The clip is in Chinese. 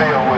没有。